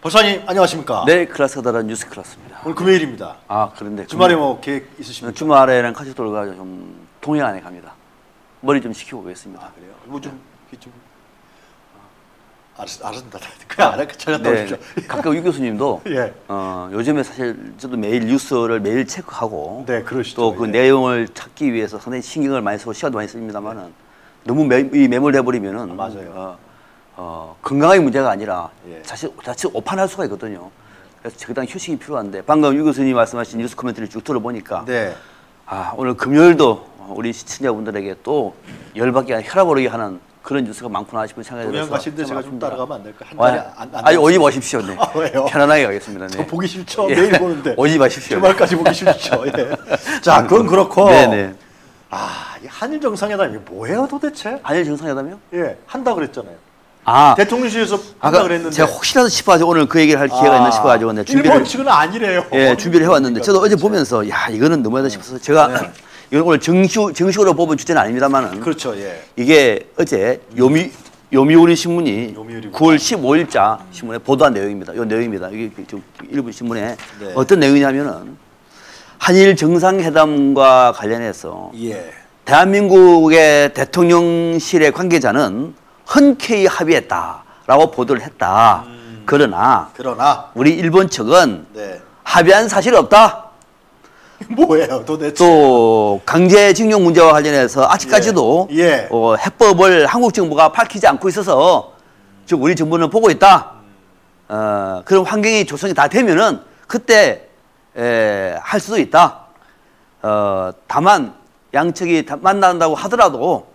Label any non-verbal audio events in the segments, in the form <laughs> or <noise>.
박사님 안녕하십니까? 네, 클라스가 다른 뉴스 클라스입니다. 오늘 금요일입니다. 아, 그런데 주말에 뭐 계획 있으십니까? 주말에는 가족들과 좀 동해안에 갑니다. 머리 좀 식히고 오겠습니다. 아, 그래요? 뭐좀 좀 알았, 알았습니다. <laughs> 그냥 안 할까? 잘 갔다 네, 오십시오. 가끔 유 교수님도 <laughs> 예. 어, 요즘에 사실 저도 매일 뉴스를 매일 체크하고 네, 그러시죠. 또그 예. 내용을 찾기 위해서 상당히 신경을 많이 쓰고 시간도 많이 씁니다만은 너무 매, 이 매몰돼 버리면은 아, 맞아요. 어, 어, 건강의 문제가 아니라 예. 자칫 자칫 오판할 수가 있거든요. 그래서 적당 휴식이 필요한데 방금 유 교수님 말씀하신 뉴스 코멘트를 쭉 들어보니까 네. 아, 오늘 금요일도 우리 시청자분들에게 또 열받게 혈압 오르게 하는 그런 뉴스가 많구나 싶은 생각이 들어서 참 제가 좀. 따라가면 안 될까요? 한 와, 자리 안, 안 아니? 오지 마십시오. 네. <laughs> 아? 편안하게 가겠습니다. 네. 저 보기 싫죠. 예. 매일 보는데. <laughs> 오지 마십시오. 주말까지 보기 싫죠. 예. <laughs> 자, 그건 그렇고. 네네. 아, 이 한일 정상회담이 뭐예요, 도대체? 한일 정상회담이요? 예, 한다 그랬잖아요. 아, 대통령실에서 아까 그랬는데. 제가 혹시라도 싶어가지고 오늘 그 얘기를 할 기회가 있나 싶어가지고 네, 준비를 일본 측은 아니래요. 예 준비를 해왔는데 저도 어제 보면서 야 이거는 너무하다 싶어서 제가 네. <clears throat> 이건 오늘 정식 정식으로 뽑은 주제는 아닙니다만은 그렇죠, 예. 이게 어제 요미 요미우리 신문이 요미우리 9월 15일자 신문에 보도한 내용입니다. 이 내용입니다. 이게 그 지금 일부 신문에 네. 어떤 내용이냐면은 한일 정상회담과 관련해서 예. 대한민국의 대통령실의 관계자는 흔쾌히 합의했다라고 보도를 했다. 음. 그러나 그러나, 우리 일본 측은 네. 합의한 사실이 없다. <laughs> 뭐예요, 도대체? 또 강제징용 문제와 관련해서 아직까지도 예. 예. 어, 해법을 한국 정부가 밝히지 않고 있어서 즉 우리 정부는 보고 있다. 어, 그런 환경이 조성이 다 되면은 그때 에, 할 수도 있다. 어, 다만 양측이 다 만난다고 하더라도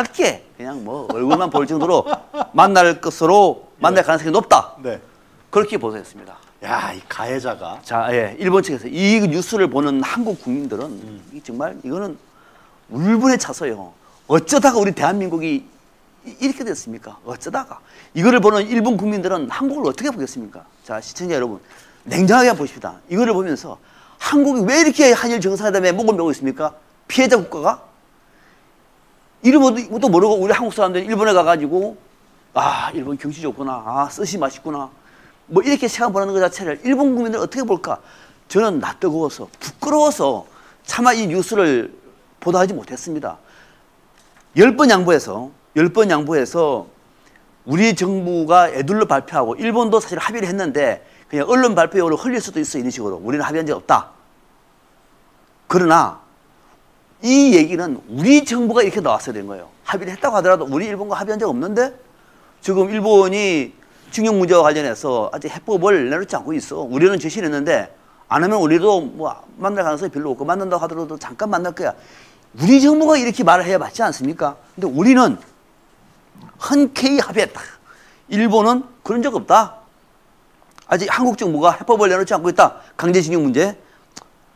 짧게 그냥 뭐 얼굴만 볼 정도로 만날 것으로 만날 가능성이 높다. 네. 그렇게 보도했습니다. 야, 이 가해자가. 자, 예, 일본 측에서 이 뉴스를 보는 한국 국민들은 이 정말 이거는 울분에 차서요. 어쩌다가 우리 대한민국이 이- 이렇게 됐습니까? 어쩌다가 이거를 보는 일본 국민들은 한국을 어떻게 보겠습니까? 자, 시청자 여러분, 냉정하게 보십시다. 이거를 보면서 한국이 왜 이렇게 한일 정상회담에 목을 메고 있습니까? 피해자 국가가 이름도 모르고 우리 한국 사람들이 일본에 가가지고 아 일본 경치 좋구나. 아 스시 맛있구나. 뭐 이렇게 시간 보내는 것 자체를 일본 국민들 어떻게 볼까? 저는 낯뜨거워서 부끄러워서 차마 이 뉴스를 보도하지 못했습니다. 열 번 양보해서 열 번 양보해서 우리 정부가 애둘러 발표하고 일본도 사실 합의를 했는데 그냥 언론 발표용으로 흘릴 수도 있어 이런 식으로. 우리는 합의한 적 없다. 그러나 이 얘기는 우리 정부가 이렇게 나왔어야 되는 거예요. 합의를 했다고 하더라도 우리 일본과 합의한 적 없는데 지금 일본이 징용 문제와 관련해서 아직 해법을 내놓지 않고 있어. 우리는 제시를 했는데 안 하면 우리도 뭐 만날 가능성이 별로 없고 만난다고 하더라도 잠깐 만날 거야. 우리 정부가 이렇게 말을 해야 맞지 않습니까? 근데 우리는 흔쾌히 합의했다. 일본은 그런 적 없다. 아직 한국 정부가 해법을 내놓지 않고 있다. 강제징용 문제.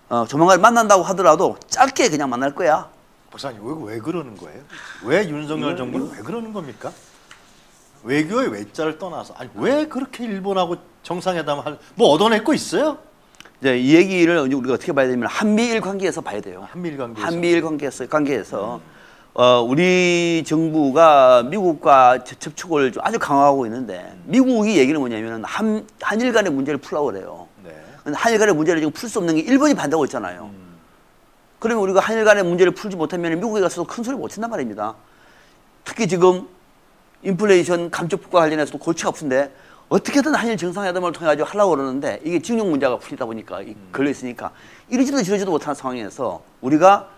어, 조만간 만난다고 하더라도 짧게 그냥 만날 거야. 박사님, 왜, 왜 그러는 거예요? 왜 윤석열 정부는 왜 그러는 겁니까? 외교의 외자를 떠나서 아니 왜 그렇게 일본하고 정상회담 할뭐 얻어낼 거 있어요? 이제 이 얘기를 우리가 어떻게 봐야 되냐면 한미일 관계에서 봐야 돼요. 한미일 관계에서. 한미일 관계에서 관계에서 어, 우리 정부가 미국과 저- 접촉을 좀 아주 강화하고 있는데 미국이 얘기는 뭐냐면 한 한일 간의 문제를 풀라고 그래요. 네. 한일 간의 문제를 지금 풀 수 없는 게 일본이 반대하고 있잖아요. 그러면 우리가 한일 간의 문제를 풀지 못하면 미국에 가서도 큰 소리 못 친단 말입니다. 특히 지금 인플레이션 감축법과 관련해서도 골치가 아픈데 어떻게든 한일 정상회담을 통해 가지고 하려고 그러는데 이게 징용 문제가 풀리다 보니까 이- 걸려 있으니까 이러지도 저러지도 못하는 상황에서 우리가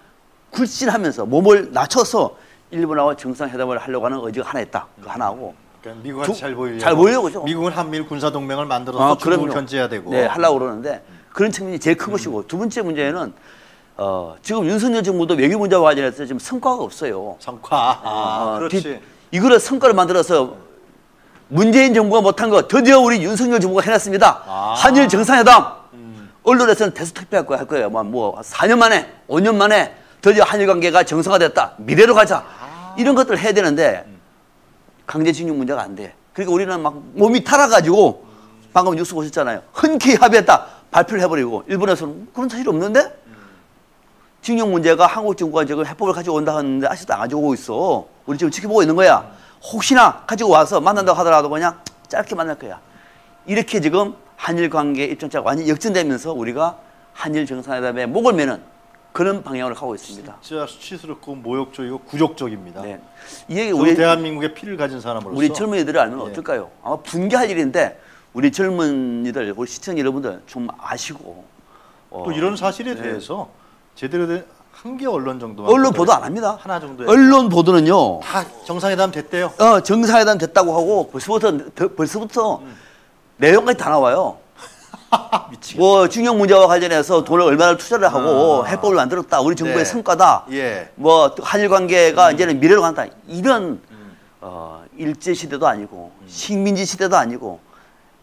굴신하면서 몸을 낮춰서 일본하고 정상회담을 하려고 하는 의지가 하나 있다. 그 하나고 그러니까 미국한테 두- 잘 보이려고 잘 보이려고 그죠. 미국은 한미일 군사 동맹을 만들어서 아, 중국을. 견제해야 되고. 네, 하려고 그러는데 그런 측면이 제일 큰 것이고 두 번째 문제는 어, 지금 윤석열 정부도 외교 문제와 관련해서 지금 성과가 없어요. 성과. 아, 어, 그렇지. 뒷- 이거를 성과를 만들어서 문재인 정부가 못한 거 드디어 우리 윤석열 정부가 해냈습니다. 아. 한일 정상회담. 언론에서는 대스토피 할 거야 할 거예요. 뭐, 뭐 4년 만에, 5년 만에 드디어 한일 관계가 정상화됐다. 미래로 가자. 이런 것들을 해야 되는데 강제징용 문제가 안 돼. 그러니까 우리는 막 몸이 타라가지고 방금 뉴스 보셨잖아요. 흔쾌히 합의했다. 발표를 해버리고 일본에서는 그런 사실 없는데 징용 문제가 한국 정부가 지금 해법을 가지고 온다 하는데 아직도 안 가지고 오고 있어. 우리 지금 지켜보고 있는 거야. 혹시나 가지고 와서 만난다고 하더라도 그냥 짧게 만날 거야. 이렇게 지금 한일 관계 입장차가 완전히 역전되면서 우리가 한일 정상회담에 목을 매는 그런 방향으로 가고 있습니다. 진짜 수치스럽고 모욕적이고 굴욕적입니다. 네. 이 얘기 저 우리 대한민국의 피를 가진 사람으로서 우리 젊은이들이 알면 예. 어떨까요? 아마 분개할 일인데 우리 젊은이들, 우리 시청자 여러분들 좀 아시고 어, 또 이런 사실에 네. 대해서 제대로 된 한 개 언론 정도만 언론 보도 안 합니다. 하나 정도 언론 보도는요. 다 정상회담 됐대요. 어, 정상회담 됐다고 하고 벌써부터 더- 벌써부터 내용까지 다 나와요. <laughs> 미치겠. 뭐 중형 문제와 관련해서 돈을 얼마나 투자를 하고 아. 해법을 만들었다. 우리 정부의 네. 성과다. 예. 뭐또 한일 관계가 이제는 미래로 간다. 이런 어, 일제 시대도 아니고 식민지 시대도 아니고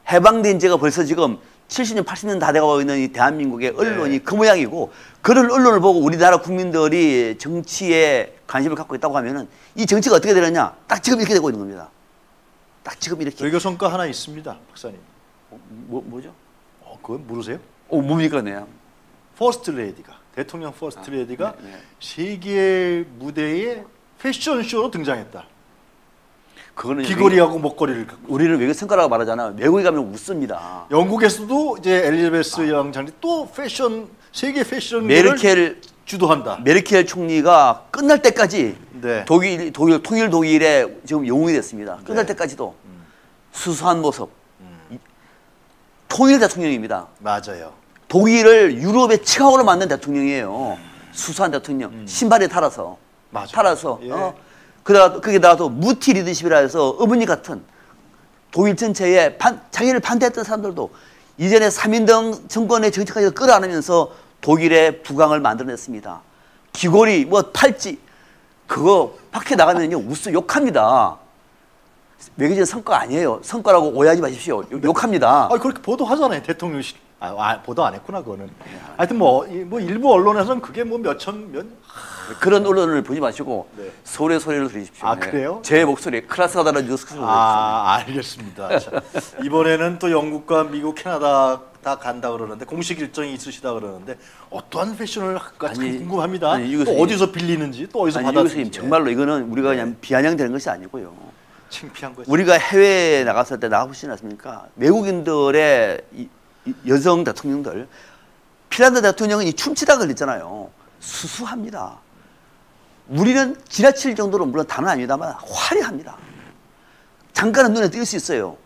해방된 지가 벌써 지금 70년, 80년 다 돼가고 있는 이 대한민국의 언론이 그 모양이고 그런 언론을 보고 우리나라 국민들이 정치에 관심을 갖고 있다고 하면은 이 정치가 어떻게 되느냐? 딱 지금 이렇게 되고 있는 겁니다. 딱 지금 이렇게. 외교 성과 하나 있습니다, 박사님. 뭐, 뭐죠? 어, 그건 모르세요? 어, 뭡니까, 네. 퍼스트레이디가 대통령 퍼스트레이디가 네, 네. 세계 무대에 패션쇼로 등장했다. 그거는 귀걸이하고 목걸이를. 우리는 외교 성과라고 말하잖아. 외국에 가면 웃습니다. 영국에서도 이제 엘리자베스 여왕장이 또 패션 세계 패션 메르켈 주도한다. 메르켈 총리가 끝날 때까지 네. 독일 독일 통일 독일의 지금 영웅이 됐습니다. 끝날 네. 때까지도 수수한 모습. 이- 통일 대통령입니다. 맞아요. 독일을 유럽의 칭하으로 만든 대통령이에요. 수수한 대통령. 신발에 탈아서 맞아요. 탈아서 예. 어. 그다가 거기다가 또 무티 리더십이라 해서 어머니 같은 독일 전체에 반, 자기를 반대했던 사람들도 이전에 3인당 정권의 정치까지 끌어안으면서 독일의 부강을 만들어냈습니다. 귀걸이, 뭐 팔찌 그거 밖에 나가면요 웃어 욕합니다. 외교적 성과 아니에요. 성과라고 오해하지 마십시오. 욕- 욕합니다. 아 그렇게 보도하잖아요 대통령실. 아, 아, 보도 안 했구나 그거는. 하여튼 뭐, 이- 뭐 일부 언론에서는 그게 뭐 몇천 몇. 그런 언론을 보지 마시고 네. 소리의 소리를 들으십시오. 아, 네. 그래요? 제 목소리 클래스가 다른 뉴스. 아 알겠습니다. 자, 이번에는 또 영국과 미국, 캐나다 다 간다 그러는데 공식 일정이 있으시다 그러는데 어떠한 패션을 할까 참 아니, 궁금합니다. 아니, 또. 어디서 빌리는지 또 어디서. 교수님 정말로 이거는 우리가 그냥 비아냥되는 것이 아니고요. 창피한 거죠. 우리가 해외에 나갔을 때 나가보시지 않습니까? 외국인들의 이- 이 여성 대통령들 핀란드 대통령은 이 춤추다 걸렸잖아요. 수수합니다. 우리는 지나칠 정도로 물론 다는 아닙니다만 화려합니다. 잠깐은 눈에 띌 수 있어요.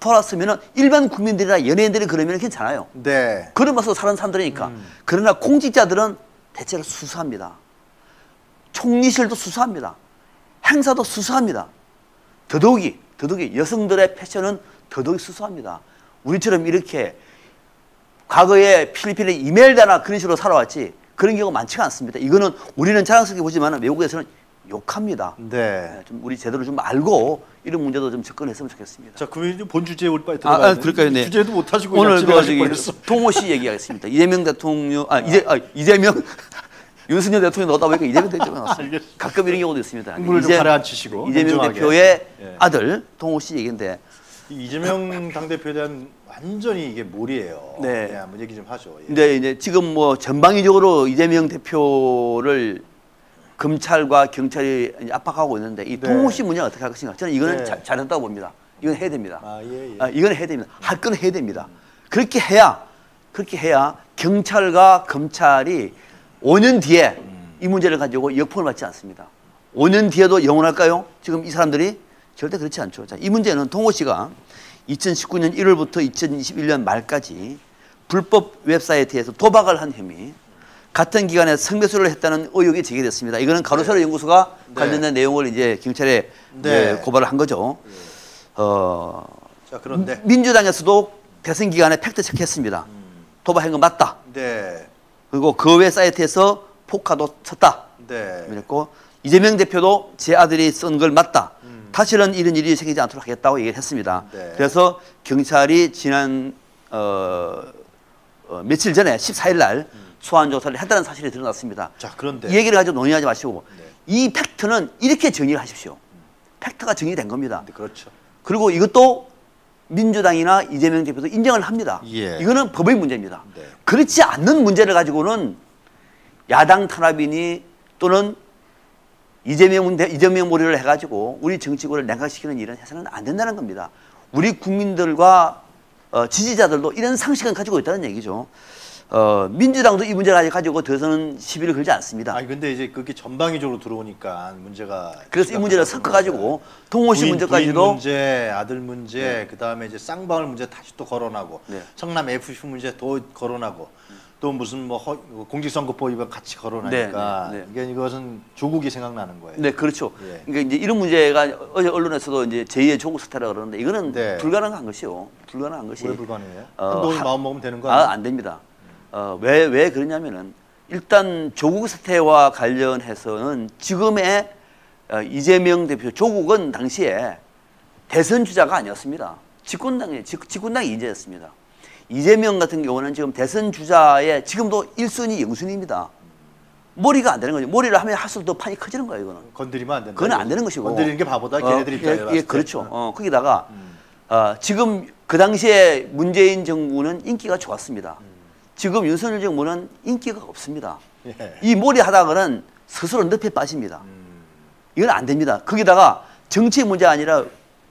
돌았으면은 일반 국민들이나 연예인들이 그러면 괜찮아요. 네. 맛으로 사는 사람들이니까. 그러나 공직자들은 대체로 수수합니다. 총리실도 수수합니다. 행사도 수수합니다. 더더욱이, 더더욱이 여성들의 패션은 더더욱 수수합니다. 우리처럼 이렇게 과거에 필리핀의 이멜다나 그런 식으로 살아왔지 그런 경우가 많지가 않습니다. 이거는 우리는 자랑스럽게 보지만 외국에서는 욕합니다. 네. 네, 좀 우리 제대로 좀 알고 이런 문제도 좀 접근했으면 좋겠습니다. 자, 그러면 이제 본 주제에 우리 빨리 아, 들어가야 아, 돼. 그럴까요? 네. 주제도 못 하시고 오늘 그. 동호 씨 얘기하겠습니다. 이재명 대통령 아 이재 아 이재명 윤석열 대통령 넣다 보니까 이재명 대통령 나왔어요. <laughs> 가끔 이런 경우도 있습니다. 흥분을 좀 가라앉히시고 이재명 냉정하게. 대표의 예. 아들 동호 씨 얘기인데 이 이재명 당대표에 대한 완전히 이게 몰이에요. 네. 한번 얘기 좀 하죠. 예. 근데 이제 지금 뭐 전방위적으로 이재명 대표를 검찰과 경찰이 이제 압박하고 있는데 이 네. 동호 씨 문제는 어떻게 할 것인가? 저는 이거는 네. 자- 잘했다고 봅니다. 이건 해야 됩니다. 아, 예, 예. 아, 이건 해야 됩니다. 할 건 해야 됩니다. 그렇게 해야 그렇게 해야 경찰과 검찰이 5년 뒤에 이 문제를 가지고 역풍을 맞지 않습니다. 5년 뒤에도 영원할까요? 지금 이 사람들이 절대 그렇지 않죠. 자, 이 문제는 동호 씨가 2019년 1월부터 2021년 말까지 불법 웹사이트에서 도박을 한 혐의 같은 기간에 성매수를 했다는 의혹이 제기됐습니다. 이거는 가로세로 연구소가 네. 관련된 내용을 이제 경찰에 네. 이제 고발을 한 거죠. 어, 자, 그런데 민주당에서도 대선 기간에 팩트 체크했습니다. 도박한 거 맞다. 네. 그리고 그 외 사이트에서 포카도 쳤다. 네. 그랬고 이재명 대표도 제 아들이 쓴 걸 맞다. 다시는 이런 일이 생기지 않도록 하겠다고 얘기를 했습니다. 음. 네. 그래서 경찰이 지난 어, 어, 며칠 전에 14일 날 음. 소환 조사를 했다는 사실이 드러났습니다. 자, 그런데 이 얘기를 가지고 논의하지 마시고 네. 이 팩트는 이렇게 정의를 하십시오. 팩트가 정의된 겁니다. 네, 그렇죠. 그리고 이것도 민주당이나 이재명 대표도 인정을 합니다. 예. 이거는 법의 문제입니다. 네. 그렇지 않는 문제를 가지고는 야당 탄압이니 또는 이재명 이재명 몰이를 해가지고 우리 정치권을 냉각시키는 일은 해서는 안 된다는 겁니다. 우리 국민들과 어, 지지자들도 이런 상식은 가지고 있다는 얘기죠. 어, 민주당도 이 문제를 아직 가지고 더서는 시비를 걸지 않습니다. 아니 근데 이제 그게 전방위적으로 들어오니까 문제가 그래서 이 문제를 섞어 가지고 동호시 부인, 문제까지도 부인 문제, 아들 문제, 그다음에 이제 쌍방울 문제 다시 또 거론하고 네. 성남 FC 문제 또 거론하고 또 무슨 뭐 허, 공직선거법 위반 같이 거론하니까 네, 네, 네. 이게 이것은 조국이 생각나는 거예요. 네, 그렇죠. 예. 그러니까 이제 이런 문제가 어제 언론에서도 이제 제2의 조국 사태라 그러는데 이거는 네. 불가능한 것이요. 불가능한 것이 왜 불가능해요? 어, 한동훈이 하- 마음 먹으면 되는 거 아니에요? 아, 안 됩니다. 어, 왜, 왜 그러냐면은 일단 조국 사태와 관련해서는 지금의 어, 이재명 대표 조국은 당시에 대선 주자가 아니었습니다. 집권당의 집- 집권당의 인재였습니다. 이재명 같은 경우는 지금 대선 주자의 지금도 1순위 영순위입니다. 머리가 안 되는 거죠. 머리를 하면 할수록 더 판이 커지는 거예요, 이거는. 건드리면 안 된다. 그건 안 되는 것이고. 건드리는 게 바보다. 걔네들 어, 입장에 예, 봤을 예, 때. 그렇죠. 어. 어, 거기다가 어, 지금 그 당시에 문재인 정부는 인기가 좋았습니다. 지금 윤석열 정부는 인기가 없습니다. 예. 이 머리 하다가는 스스로 늪에 빠집니다. 음. 이건 안 됩니다. 거기다가 정치 문제 아니라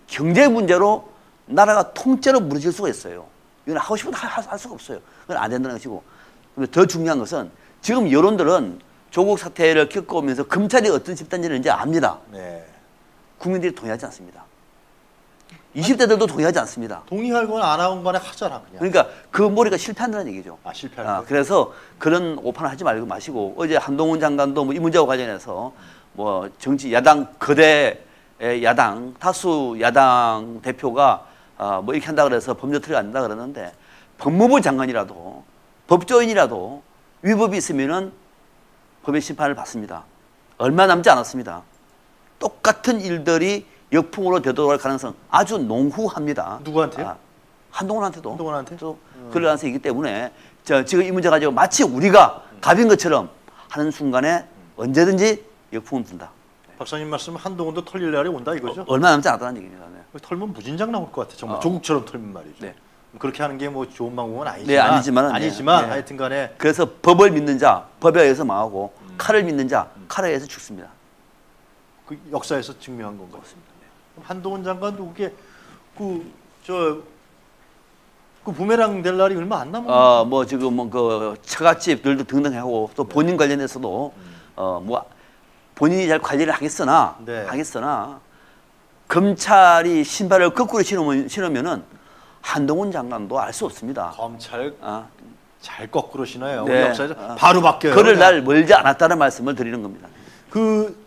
경제 문제로 나라가 통째로 무너질 수가 있어요. 이건 하고 싶어도 할, 수가 없어요. 그건 안 된다는 것이고. 더 중요한 것은 지금 여론들은 조국 사태를 겪어오면서 검찰이 어떤 집단지를 이제 압니다. 네. 국민들이 동의하지 않습니다. 20대들도 동의하지 않습니다. 동의할 건 안 하건 간에 하잖아 그냥. 그러니까 그 머리가 실패한다는 얘기죠. 아 실패할 아, 거. 그래서 그런 오판을 하지 말고 마시고 어제 한동훈 장관도 뭐 이 문제와 관련해서 뭐 정치 야당 거대 야당 다수 야당 대표가 아, 뭐 이렇게 한다 그래서 법률 된다 그러는데 법무부 장관이라도 법조인이라도 위법이 있으면은 법의 심판을 받습니다. 얼마 남지 않았습니다. 똑같은 일들이 역풍으로 되돌아갈 가능성 아주 농후합니다. 누구한테요? 아, 한동훈한테도. 한동훈한테? 또 그럴 가능성이 있기 때문에 저 지금 이 문제 가지고 마치 우리가 갑인 것처럼 하는 순간에 언제든지 역풍은 분다. 박사님 말씀 한동훈도 털릴 날이 온다 이거죠? 얼마 남지 않았다는 얘기입니다. 네. 털면 무진장 나올 것 같아. 정말 어. 조국처럼 털면 말이죠. 네. 그렇게 하는 게 뭐 좋은 방법은 아니지만, 네, 아니지만은, 네. 아니지만 네. 하여튼 간에 그래서 법을 믿는 자 법에 의해서 망하고 음. 칼을 믿는 자 칼에 의해서 죽습니다. 그 역사에서 증명한 건 같습니다. 한동훈 장관도 그게 그저 그 부메랑 될 날이 얼마 안 남았. 어, 뭐 지금 뭐그 처갓집들도 등등 하고 또 본인 관련해서도 어뭐 본인이 잘 관리를 하겠으나 네. 하겠으나 검찰이 신발을 거꾸로 신으면 신으면은 한동훈 장관도 알 수 없습니다. 검찰 아, 잘 거꾸로 신어요. 네. 우리 역사에서 아. 바로 바뀌어요. 그럴 그냥. 날 멀지 않았다는 말씀을 드리는 겁니다. 그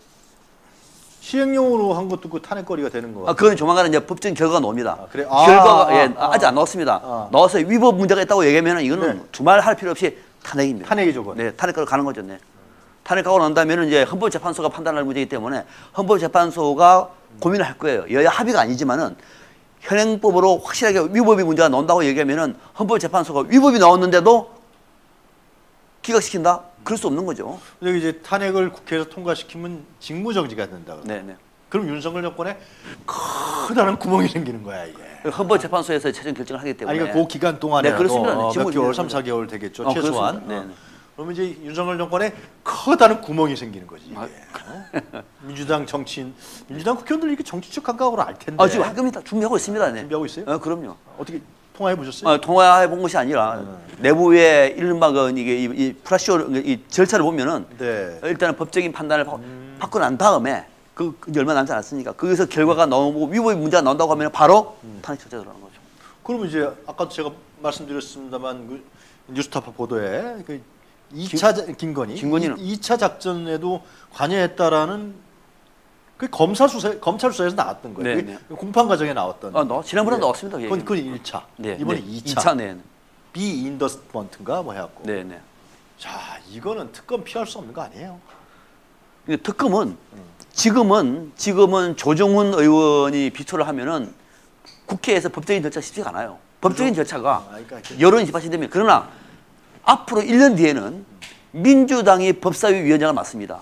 시행령으로 한 것도 그 탄핵거리가 되는 거. 아, 그건 조만간 이제 법정 결과가 나옵니다. 아, 그래요? 아, 결과가 아, 예, 아. 아직 안 나왔습니다. 아. 나와서 위법 문제가 있다고 얘기하면 이거는 네. 두말할 필요 없이 탄핵입니다. 탄핵이죠, 그건. 네, 탄핵으로 가는 거죠. 네. 탄핵하고 난다면 이제 헌법재판소가 판단할 문제이기 때문에 헌법재판소가 고민을 할 거예요. 여야 합의가 아니지만은 현행법으로 확실하게 위법이 문제가 나온다고 얘기하면은 헌법재판소가 위법이 나왔는데도 기각시킨다? 그럴 수 없는 거죠. 근데 이제 탄핵을 국회에서 통과시키면 직무정지가 된다. 그래. 네, 네. 그럼 윤석열 정권에 커다란 구멍이 생기는 거야 이게. 헌법재판소에서 최종 결정을 하기 때문에. 아니 그러니까 그 기간 동안에 네, 그렇습니다. 몇 직무 개월, 정지는 3, 4개월 되겠죠 어, 최소한. 네, 네. 그러면 이제 윤석열 정권에 커다란 구멍이 생기는 거지. 이게. 아. 어? 민주당 정치인, 민주당 국회의원들 이게 정치적 감각으로 알 텐데. 아, 지금 할 겁니다. 준비하고 있습니다. 네. 준비하고 있어요? 어, 그럼요. 어떻게 통화해 보셨어요? 어, 통화해 본 것이 아니라 내부의 이른바 그 이게 이, 이 프라시오 이 절차를 보면은 네. 일단은 법적인 판단을 받- 받고 난 다음에 그 얼마 남지 않았으니까 거기서 결과가 나오고 위법 문제가 나온다고 하면 바로 탄핵 절차 들어가는 거죠. 그러면 이제 아까도 제가 말씀드렸습니다만 그 뉴스타파 보도에 그 2차 자, 김건희 김건희는- 2차 작전에도 관여했다라는 그 검사 수사 검찰 수사에서 나왔던 거예요. 네, 그게 네. 공판 과정에 나왔던. 아, 나- 지난번에 예. 나왔습니다, 그 그건. 그건 1차. 네, 이번에 네. 2차. 2차 네. 비 인더스먼트인가 뭐 해갖고. 네, 네. 자 이거는 특검 피할 수 없는 거 아니에요? 근데 특검은 지금은 지금은 조정훈 의원이 비토를 하면은 국회에서 법적인 절차 쉽지가 않아요. 법적인 절차가 아, 그러니까 여론이 집합시되면 그러나 앞으로 1년 뒤에는 민주당이 법사위 위원장을 맡습니다.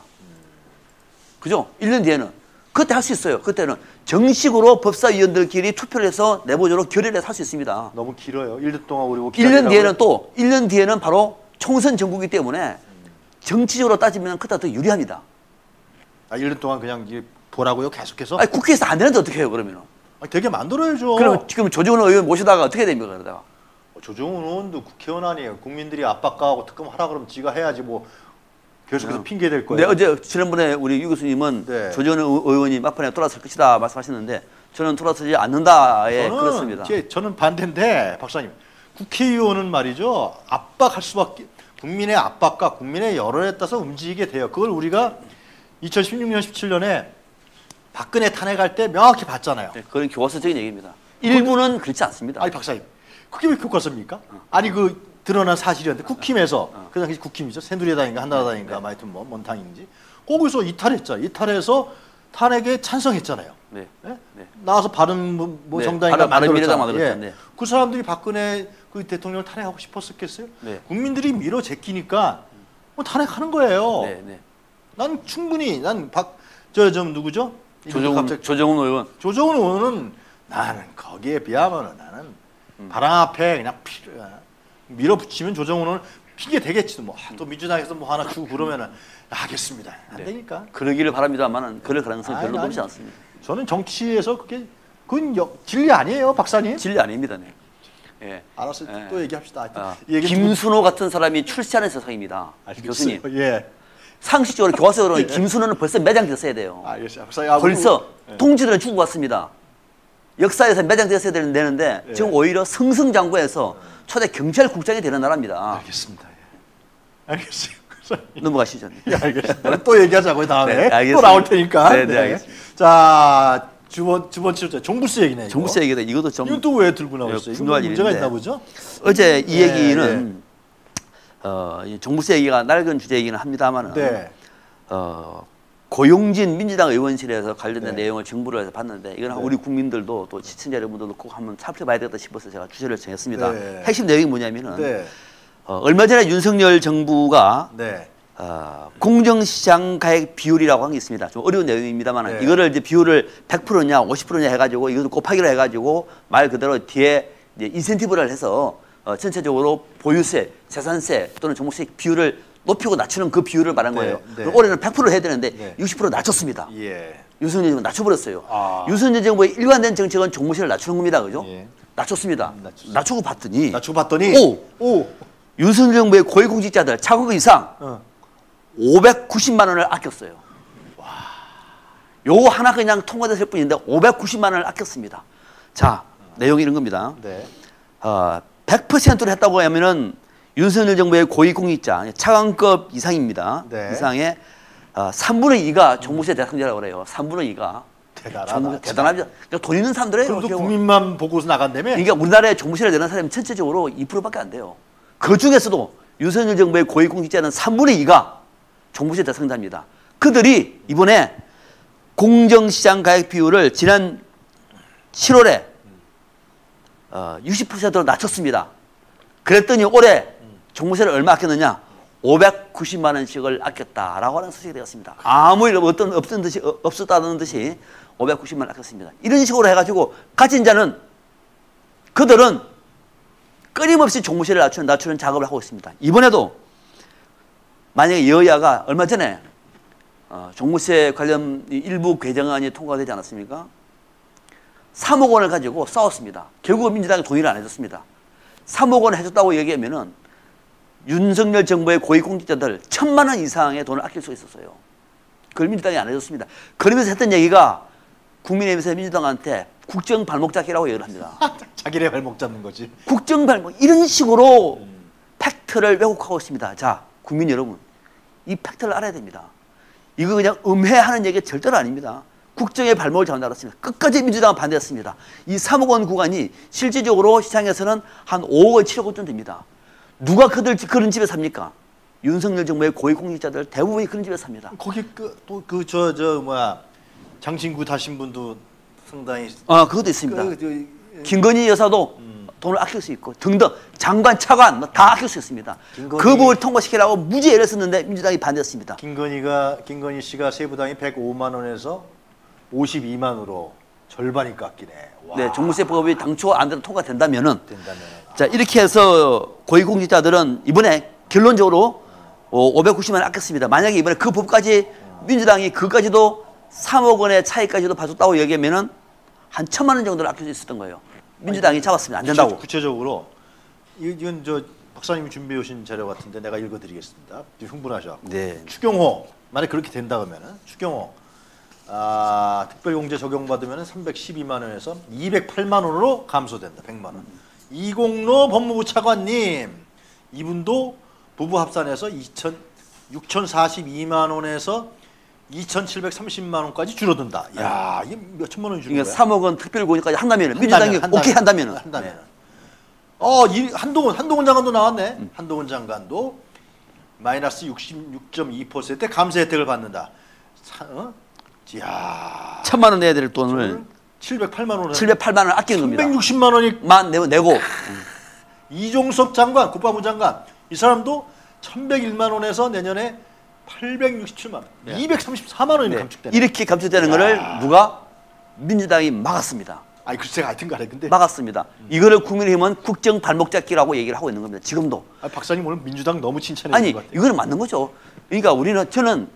그죠? 1년 뒤에는 그때 할 수 있어요. 그때는 정식으로 법사위원들끼리 투표를 해서 내부적으로 결의를 해서 할 수 있습니다. 너무 길어요. 1년 동안 우리 뭐 1년 뒤에는 또 1년 뒤에는 바로 총선 전국이기 때문에 정치적으로 따지면 그때 더 유리합니다. 아 1년 동안 그냥 보라고요 계속해서. 아니, 국회에서 안 되는데 어떻게 해요 그러면은? 아, 되게 만들어야죠. 그럼 지금 조정훈 의원 모시다가 어떻게 됩니까 그러다가? 어, 조정훈 의원도 국회의원 아니에요. 국민들이 압박가하고 특검 하라 그러면 지가 해야지 뭐 계속해서 핑계 댈 거예요. 네, 어제 지난번에 우리 유 교수님은 네. 의- 의원이 막판에 돌아설 것이다 말씀하셨는데 저는 돌아서지 않는다에 저는 그렇습니다. 제, 저는 반대인데 박사님 국회의원은 말이죠 압박할 수밖에 국민의 압박과 국민의 여론에 따라서 움직이게 돼요. 그걸 우리가 2016년 17년에 박근혜 탄핵할 때 명확히 봤잖아요. 네, 그건 교과서적인 얘기입니다. 일부는 그렇지 않습니다. 아니 박사님 그게 왜 교과서입니까? 아니 그 드러난 사실이었는데 국힘에서 그 당시 국힘이죠 새누리당인가 한나라당인가 뭐 하여튼 뭐 뭔당인지 거기서 이탈했잖아요. 이탈해서 탄핵에 찬성했잖아요. 네. 예? 네. 나와서 바른 뭐, 뭐 네, 정당인가 만들었잖아요. 만들었죠. 네. 그 사람들이 박근혜 그 대통령을 탄핵하고 싶었었겠어요? 네. 국민들이 밀어 제끼니까 뭐 탄핵하는 거예요. 네, 네. 난 충분히 난 박 저 좀 누구죠? 조정훈 조정훈 의원 조정훈 의원은 나는 거기에 비하면 나는 음. 바람 앞에 그냥 피, 밀어붙이면 의원 핑계 되겠지 뭐또 민주당에서 뭐 하나 주고 그러면은 알겠습니다 안 네. 되니까 그러기를 바랍니다만은 그럴 가능성이 아니, 별로 아니. 높지 않습니다. 저는 정치에서 그게 그건 역- 진리 아니에요 박사님 진리 아닙니다. 네. 예. 알았어 예. 또 얘기합시다 아, 얘기 김순호 같은 사람이 출세하는 세상입니다. 알겠어요. 교수님 <laughs> 예 상식적으로 교과서로는 <laughs> 김순호는 벌써 매장됐어야 돼요. 알겠어요 아, 벌써 예. 동지들은 죽고 왔습니다. 역사에서 되는- 되는데 예. 지금 오히려 승승장구해서 초대 경찰국장이 되는 나라입니다. 알겠습니다 예. 박사님. 넘어가시죠. 예, 알겠습니다. 또 얘기하자고요 다음에 네, 알겠습니다. 또 나올 테니까. 네, 네, 알겠습니다. 자 주번 주번 치료자 종부세 얘기네. 정부세 얘기다. 이것도 좀또왜 들고 예, 나왔어요? 이거 분노할 문제가 일인데. 있나 보죠? 어제 이 네, 얘기는 어, 이 종부세 얘기가 낡은 주제이기는 합니다만은 네. 어, 고용진 민주당 의원실에서 관련된 네. 내용을 정부를 해서 봤는데 이건 네. 우리 국민들도 또 시청자 여러분들도 꼭 한번 살펴봐야 되겠다 싶어서 제가 주제를 정했습니다. 네. 핵심 내용이 뭐냐면은 네. 어, 얼마 전에 윤석열 정부가 네. 어, 공정시장 가액 비율이라고 한 게 있습니다. 좀 어려운 내용입니다만 네. 이거를 이제 비율을 100%냐 50%냐 해가지고 이것도 곱하기로 해가지고 말 그대로 뒤에 이제 인센티브를 해서 어, 전체적으로 보유세, 재산세 또는 종부세 비율을 높이고 낮추는 그 비율을 말한 네, 거예요. 네. 올해는 100% 해야 되는데 네. 60% 낮췄습니다. 예. 윤석열 정부 낮춰버렸어요. 아. 윤석열 정부의 일관된 정책은 종부세를 낮추는 겁니다. 그죠? 예. 낮췄습니다. 음, 낮췄어요. 낮추고 봤더니 나 주고 봤더니 오! 오. 윤석열 정부의 고위공직자들 차국 이상 어. 590만 원을 아꼈어요. 요거 하나 그냥 통과됐을 뿐인데 590만 원을 아꼈습니다. 자, 내용이 이런 겁니다. 네. 어, 100%를 했다고 하면은 윤석열 정부의 고위공직자 차관급 이상입니다. 네. 이상의 어, 3분의 2가 종부세 대상자라고 그래요. 3분의 2가 대단하다. 대단합니다. 그러니까 돈 있는 또 결국. 국민만 보고서 나간다며? 그러니까 우리나라에 종부세를 내는 사람이 전체적으로 2%밖에 안 돼요. 그 중에서도 윤석열 정부의 고위공직자는 3분의 2가 종부세 대상자입니다. 그들이 이번에 공정시장 가액 비율을 지난 7월에 어, 60%로 낮췄습니다. 그랬더니 올해 종부세를 얼마 아꼈느냐? 590만 원씩을 아꼈다라고 하는 소식이 되었습니다. 아무 일 어떤 없던 듯이 어, 없었다는 듯이 590만 원 아꼈습니다. 이런 식으로 해가지고 가진 자는 그들은 끊임없이 종부세를 낮추는, 낮추는 작업을 하고 있습니다. 이번에도 만약에 여야가 얼마 전에 어, 종부세 관련 이 일부 개정안이 통과되지 않았습니까? 3억 원을 가지고 싸웠습니다. 결국은 민주당이 동의를 안 해줬습니다. 3억 원 해줬다고 얘기하면은 윤석열 정부의 고위공직자들 천만 원 이상의 돈을 아낄 수 있었어요. 그걸 민주당이 안 해줬습니다. 그러면서 했던 얘기가 국민의힘에서 민주당한테 국정 발목 잡기라고 얘기를 합니다. <laughs> 자기네 발목 잡는 거지. 국정 발목 이런 식으로 팩트를 왜곡하고 있습니다. 자, 국민 여러분, 이 팩트를 알아야 됩니다. 이거 그냥 음해하는 얘기 절대로 아닙니다. 국정의 발목을 잡는다 그랬습니다. 끝까지 민주당은 반대했습니다. 이 3억 원 구간이 실질적으로 시장에서는 한 5억 원, 7억 원쯤 됩니다. 누가 그들 그런 집에 삽니까? 윤석열 정부의 고위공직자들 대부분이 그런 집에 삽니다. 거기 그또그저저 뭐야 장신구 다신 분도 상당히 아, 그것도 있습니다. 그, 저, 김건희 여사도 돈을 아낄 수 있고 등등 장관 차관 뭐다 아낄 수 있습니다. 김건희- 그 부분을 통과시키라고 무지 애를 썼는데 민주당이 반대했습니다. 김건희가 김건희 씨가 세부당이 105만 원에서 52만으로 절반이 깎이네. 와. 네, 종부세법이 당초 안대로 통과된다면은 된다면 자 이렇게 해서 고위공직자들은 이번에 결론적으로 어, 590만 원 아꼈습니다. 만약에 이번에 그 법까지 민주당이 그까지도 3억 원의 차이까지도 봐줬다고 얘기하면은 한 천만 원 정도를 아낄 수 있었던 거예요. 민주당이 잡았으면 안 된다고. 구체, 적으로 이건 저 박사님이 준비해 오신 자료 같은데 내가 읽어드리겠습니다. 좀 흥분하셔. 네. 추경호 만약 그렇게 된다 그러면은 추경호 아, 특별공제 적용받으면 312만 원에서 208만 원으로 감소된다. 100만 원. 이공로 법무부 차관님 이분도 부부 합산해서 2천 6,042만 원에서 2,730만 원까지 줄어든다. 야, 이게 몇 천만 원이 줄은 그러니까 거야? 3억 원 특별 공제까지 한다면 민주당이 한다면, 오케이 한다면은 한다면. 네. 어, 이 한동훈 한동훈 장관도 나왔네. 음. 한동훈 장관도 마이너스 66.2%의 감세 혜택을 받는다. 사, 어? 야, 천만 원 내야 될 돈을 708만 원을 708만 원 아끼는 겁니다. 360만 원이 만 내고 내고 이종섭 장관, 국방부 장관 이 사람도 1,101만 원에서 내년에 867만 원, 네. 234만 원이 네. 감축되네. 이렇게 감축되는 거를 누가 민주당이 막았습니다. 아니 글쎄 하여튼 간에 근데 막았습니다. 이거를 국민의힘은 국정 발목 잡기라고 얘기를 하고 있는 겁니다. 지금도. 아, 박사님 오늘 민주당 너무 칭찬해 아니 주신 것 같아요. 이거는 맞는 거죠. 그러니까 우리는 저는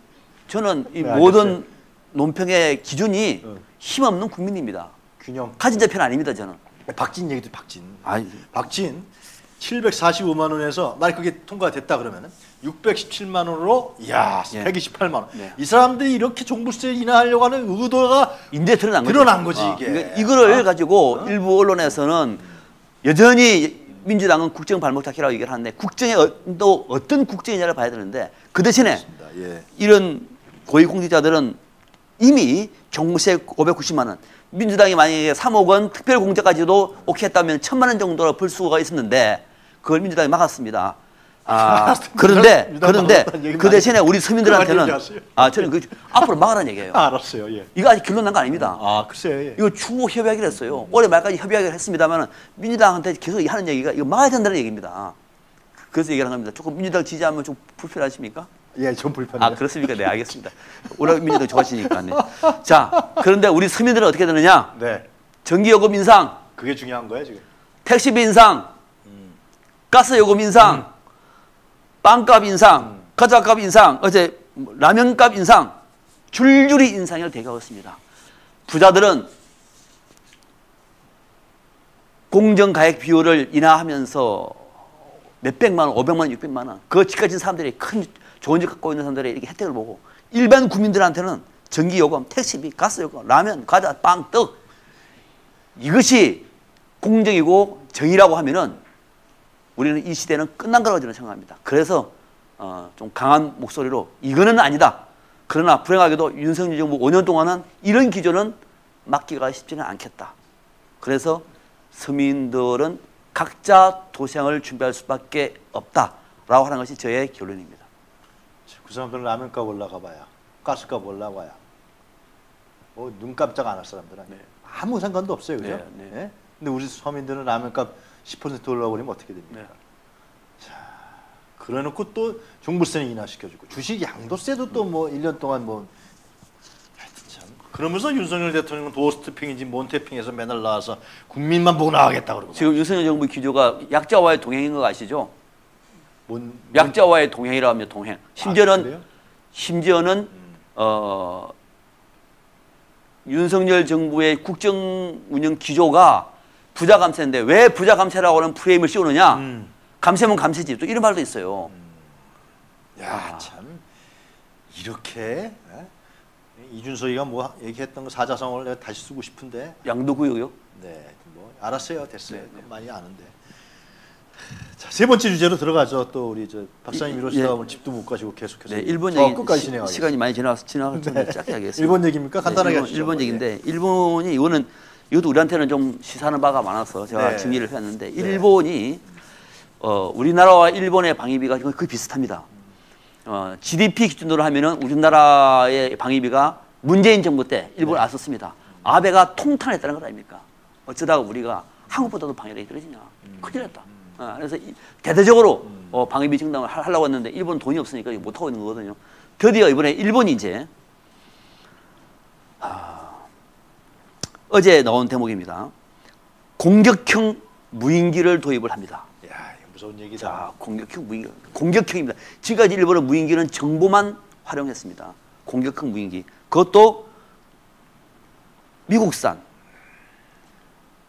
저는 이 네, 모든. 논평의 기준이 어. 힘없는 국민입니다. 균형. 가진 자 편 아닙니다 저는. 박진 얘기도 박진. 아니. 박진 745만 원에서 만약 그게 통과가 됐다 그러면은 617만 원으로 야, 예. 128만 원. 네. 이 사람들이 이렇게 종부세 인하하려고 하는 의도가 인제 드러난. 드러난 거지, 어, 이게. 그러니까 이거를 어? 가지고 일부 언론에서는 여전히 민주당은 국정 발목 잡기라고 얘기를 하는데 국정의 어, 또 어떤 국정이냐를 봐야 되는데 그 대신에 예. 이런 고위공직자들은 이미 종부세 590만 원, 민주당이 만약에 3억 원 특별 공제까지도 오케이 했다면 천만 원 정도로 벌 수가 있었는데 그걸 민주당이 막았습니다. 아 <laughs> 그런데 민주당 그런데 얘기 그 대신에 우리 서민들한테는 얘기하세요. 아 저는 그 앞으로 막으라는 얘기예요. 아, 알았어요. 예. 이거 아직 결론 난 거 아닙니다. 아, 글쎄요. 예. 이거 추후 협의하기로 했어요. 올해 말까지 협의하기로 했습니다만 민주당한테 계속 하는 얘기가 이거 막아야 된다는 얘기입니다. 그래서 얘기를 한 겁니다. 조금 민주당 지지하면 좀 불편하십니까? 예, 좀 불편해요. 아 그렇습니까? 네 알겠습니다. 우리 민주당 좋아하시니까. 네. 자 그런데 우리 서민들은 어떻게 되느냐? 네. 전기요금 인상, 그게 중요한 거예요, 지금. 택시비 인상, 가스요금 인상, 빵값 인상, 과자값 인상, 어제 라면값 인상, 줄줄이 인상을 대기하고 있습니다. 부자들은 공정가액 비율을 인하하면서 몇백만 원, 오백만 원, 육백만 원, 그 집까지 사람들이 큰 좋은 집 갖고 있는 사람들이 이렇게 혜택을 보고 일반 국민들한테는 전기요금, 택시비, 가스요금, 라면, 과자, 빵, 떡 이것이 공정이고 정의라고 하면은 우리는 이 시대는 끝난 거라고 저는 생각합니다. 그래서 어, 좀 강한 목소리로 이거는 아니다. 그러나 불행하게도 윤석열 정부 5년 동안은 이런 기조는 막기가 쉽지는 않겠다. 그래서 서민들은 각자 도생을 준비할 수밖에 없다라고 하는 것이 저의 결론입니다. 그 사람들은 라면값 올라가 봐야. 가스값 올라가야. 뭐, 눈 깜짝 안 할 사람들은. 아무 상관도 없어요. 그죠? 네, 네. 예? 근데 우리 서민들은 라면값 10% 올라버리면 어떻게 됩니까? 네. 자, 그래 놓고 또 종부세는 인하시켜주고 주식 양도세도 또 뭐 1년 동안 뭐 그러면서 윤석열 대통령은 도어스태핑인지 몬태핑에서 맨날 나와서 국민만 보고 나가겠다 그러고 지금 윤석열 정부 기조가 약자와의 동행인 거 아시죠? 뭔, 약자와의 동행이라고 하면 동행. 심지어는 그래요? 심지어는 어, 윤석열 정부의 국정 운영 기조가 부자 감세인데 왜 부자 감세라고 하는 프레임을 씌우느냐? 음. 감세면 감세지. 또 이런 말도 있어요. 야, 참 이렇게 예? 이준석이가 뭐 얘기했던 거 사자성어를 내가 다시 쓰고 싶은데 양도구역요. 네, 뭐 알았어요, 됐어요. 네, 그건 많이 아는데. 자, 세 번째 주제로 들어가죠. 또 우리 저 박사님 이- 이러시다가 예. 오늘 집도 못 가시고 계속해서 네, 일본 저 얘기 끝까지 시, 진행하겠습니다. 시간이 많이 지나서 지나서 좀 네. 짧게 하겠습니다. 일본 얘기입니까? 간단하게 네, 일본, 하시죠. 일본 얘기인데 일본이 이거는 이것도 우리한테는 좀 시사하는 바가 많아서 제가 네. 정리를 했는데 일본이 어, 우리나라와 일본의 방위비가 거의 비슷합니다. 어, GDP 기준으로 하면은 우리나라의 방위비가 문재인 정부 때 일본을 앞섰습니다. 아베가 통탄했다는 것 아닙니까? 어쩌다가 우리가 한국보다도 방위력이 떨어지냐? 큰일 났다. 어, 그래서 이- 대대적으로 어, 방위비 증당을 하- 하려고 했는데 일본 돈이 없으니까 이거 못 하고 있는 거거든요. 드디어 이번에 일본이 이제 어제 나온 대목입니다. 공격형 무인기를 도입을 합니다. 야, 무서운 얘기다. 자, 공격형 무인기. 공격형입니다. 지금까지 일본은 무인기는 정보만 활용했습니다. 공격형 무인기. 그것도 미국산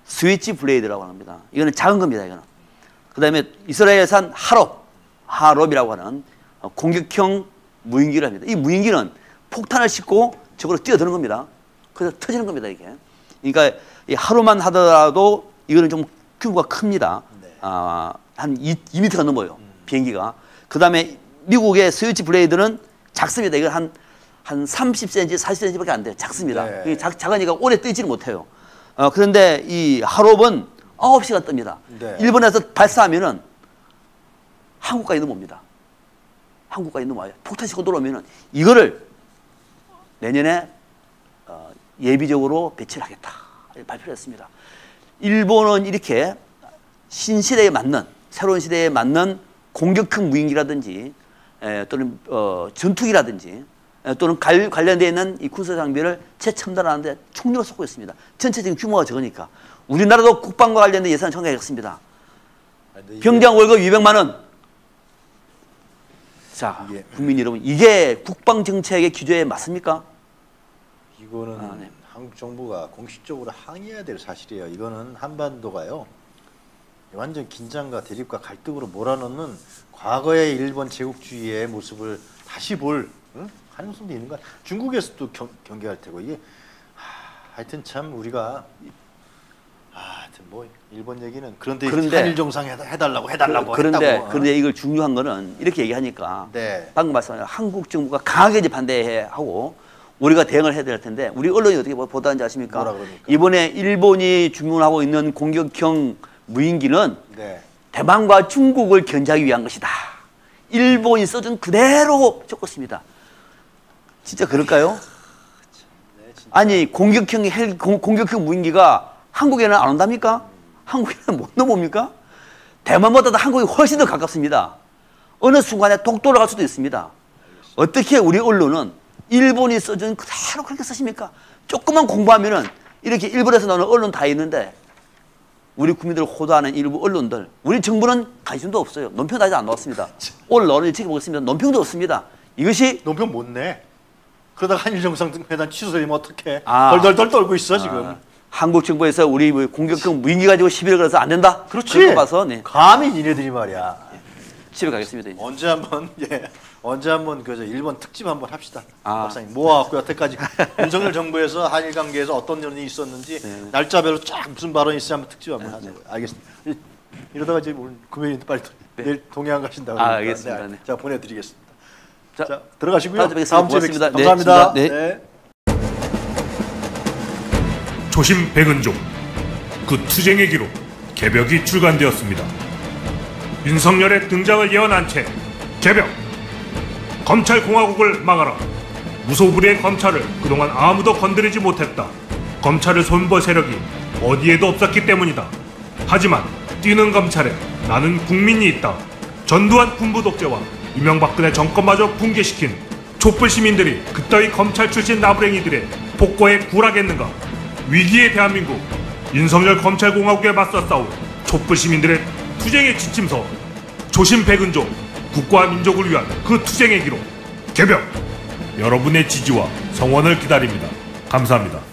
스위치 블레이드라고 합니다. 이거는 작은 겁니다. 이거는. 그 다음에 이스라엘산 하롭, 하롭이라고 하는 어, 공격형 무인기를 합니다. 이 무인기는 폭탄을 싣고 저거로 뛰어드는 겁니다. 그래서 터지는 겁니다. 이게. 그러니까 이 하롭만 하더라도 이거는 좀 규모가 큽니다. 네. 아, 한 2, 2m가 넘어요. 비행기가. 그 다음에 미국의 스위치 블레이드는 작습니다. 이거 한, 한 30cm, 40cm밖에 안 돼요. 작습니다. 네. 작, 작으니까 오래 뜨지를 못해요. 어, 그런데 이 하롭은 9시간 뜹니다. 네. 일본에서 발사하면은 한국까지 넘어옵니다. 한국까지 넘어와요. 폭탄 싣고 들어오면은 이거를 내년에 어, 예비적으로 배치를 하겠다. 발표를 했습니다. 일본은 이렇게 신시대에 맞는 새로운 시대에 맞는 공격형 무인기라든지 에, 또는 어, 전투기라든지 에, 또는 갈- 관련되어 있는 이 군사 장비를 재첨단하는데 총력을 쏟고 있습니다. 전체적인 규모가 적으니까 우리나라도 국방과 관련된 예산. 아, 이게 병장 월급 200만 원. 자, 이게- 국민 여러분, 이게 국방 정책의 기조에 맞습니까? 이거는 아, 네. 한국 정부가 공식적으로 항의해야 될 사실이에요. 이거는 한반도가요. 완전 긴장과 대립과 갈등으로 몰아넣는 과거의 일본 제국주의의 모습을 다시 볼 응? 가능성도 있는 거야. 중국에서도 경, 경계할 테고 이게 하, 하여튼 참 우리가 이- 아, 하여튼 뭐 일본 얘기는 그런데, 그런데- 한일 정상 해달라고 해달라고 그, 런데 했다고. 어. 그런데 이걸 중요한 거는 이렇게 얘기하니까 네. 방금 말씀하신 한국 정부가 강하게 이제 반대하고 우리가 대응을 해야 될 텐데 우리 언론이 어떻게 보- 보도하는지 아십니까? 이번에 일본이 주문하고 있는 공격형 무인기는 네. 대만과 중국을 견제하기 위한 것이다. 일본이 써준 그대로 적었습니다. 진짜 그럴까요? 네, 진짜. 아니 공격형 헬 공, 공격형 무인기가 한국에는 안 온답니까? 한국에는 못 넘어옵니까? 대만보다도 한국이 훨씬 더 가깝습니다. 어느 순간에 독도로 갈 수도 있습니다. 어떻게 우리 언론은 일본이 써준 그대로 그렇게 쓰십니까? 조금만 공부하면은 이렇게 일본에서 나오는 언론 다 있는데 우리 국민들을 호도하는 일부 언론들 우리 정부는 관심도 없어요. 논평도 아직 안 나왔습니다. <laughs> 오늘 나오는 일찍 보겠습니다. 논평도 없습니다. 이것이 논평 못 내. 그러다가 한일 정상회담 취소되면 어떡해. 아. 덜덜덜 떨고 있어 지금. 아, 한국 정부에서 우리 뭐 공격형 무인기 가지고 시비를 걸어서 안 된다. 그렇지. 봐서 네, 감히 니네들이 말이야. 집에 가겠습니다. 이제. 언제 한번 <laughs> 예. 언제 한번 그저 일본 특집 한번 합시다. 아. 박사님 모아갖고 여태까지 윤석열 정부에서 한일 관계에서 어떤 일이 있었는지 네. 날짜별로 쫙 무슨 발언이 있어야 한번 특집 한번 하자고요. 알겠습니다. 이- 이러다가 이제 오늘 금요일인데 빨리 도- 내일 동해안 가신다고. 아, 그러니까. 알겠습니다. 네. 자 보내드리겠습니다. 자, 자, 들어가시고요. 다음 주에 뵙겠습니다. 네, 감사합니다. 네. 조심 백은종 그 투쟁의 기록 개벽이 출간되었습니다. 윤석열의 등장을 예언한 채 개벽 검찰 공화국을 막아라 무소불위의 검찰을 그동안 아무도 건드리지 못했다. 검찰을 손볼 세력이 어디에도 없었기 때문이다. 하지만 뛰는 검찰에 나는 국민이 있다. 전두환 군부 독재와 이명박근혜 정권마저 붕괴시킨 촛불 시민들이 그따위 검찰 출신 나부랭이들의 폭거에 굴하겠는가? 위기의 대한민국 윤석열 검찰공화국에 맞서 싸울 촛불 시민들의 투쟁의 지침서 조심 백은종 국가와 민족을 위한 그 투쟁의 기록 개벽 여러분의 지지와 성원을 기다립니다. 감사합니다.